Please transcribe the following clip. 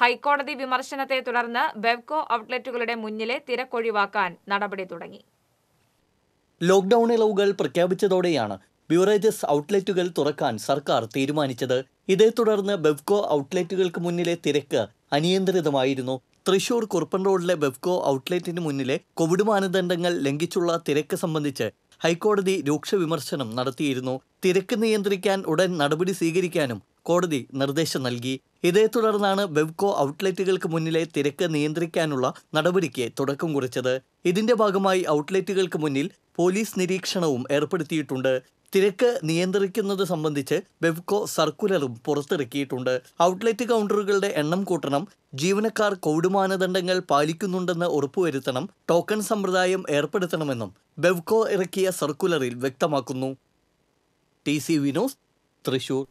ഹൈക്കോടതി വിമർശനത്തെ തുടർന്ന് ബെവ്കോ ഔട്ട്ലെറ്റുകളുടെ മുന്നിലെ തിരക്കൊഴിവാക്കാൻ നടപടി തുടങ്ങി. ലോക്ക്ഡൌൺ ഇളവുകൾ പ്രഖ്യാപിച്ചതോടെയാണ് ബിവറേജസ് ഔട്ട്ലെറ്റുകൾ തുറക്കാൻ സർക്കാർ തീരുമാനിച്ചത്. ഇതേ തുടർന്ന് ബെവ്കോ ഔട്ട്ലെറ്റുകൾക്ക് മുന്നിലെ തിരക്ക് അനിയന്ത്രിതമായിരുന്നു. തൃശൂർ കുറുപ്പൻ റോഡിലെ ബെവ്കോ ഔട്ട്ലെറ്റിന് മുന്നിലെ കോവിഡ് മാനദണ്ഡങ്ങൾ ലംഘിച്ചുള്ള തിരക്ക് സംബന്ധിച്ച് ഹൈക്കോടതി രൂക്ഷ വിമർശനം നടത്തിയിരുന്നു. തിരക്ക് നിയന്ത്രിക്കാൻ ഉടൻ നടപടി സ്വീകരിക്കാനും കോടതി നിർദ്ദേശം നൽകി. ഇതേ തുടർന്നാണ് വെബ്കോ ഔട്ട്ലെറ്റുകൾക്ക് മുന്നിലെ തിരക്ക് നിയന്ത്രിക്കാനുള്ള നടപടിക്ക് തുടക്കം കുറിച്ചത്. ഇതിന്റെ ഭാഗമായി ഔട്ട്ലെറ്റുകൾക്ക് മുന്നിൽ പോലീസ് നിരീക്ഷണവും ഏർപ്പെടുത്തിയിട്ടുണ്ട്. തിരക്ക് നിയന്ത്രിക്കുന്നത് സംബന്ധിച്ച് വെബ്കോ സർക്കുലറും പുറത്തിറക്കിയിട്ടുണ്ട്. ഔട്ട്ലെറ്റ് കൗണ്ടറുകളുടെ എണ്ണം കൂട്ടണം ജീവനക്കാർ കോവിഡ് മാനദണ്ഡങ്ങൾ പാലിക്കുന്നുണ്ടെന്ന് ഉറപ്പുവരുത്തണം ടോക്കൺ സമ്പ്രദായം ഏർപ്പെടുത്തണമെന്നും ബെവ്കോ ഇറക്കിയ സർക്കുലറിൽ വ്യക്തമാക്കുന്നു. ടി സി വിനോസ് തൃശൂർ.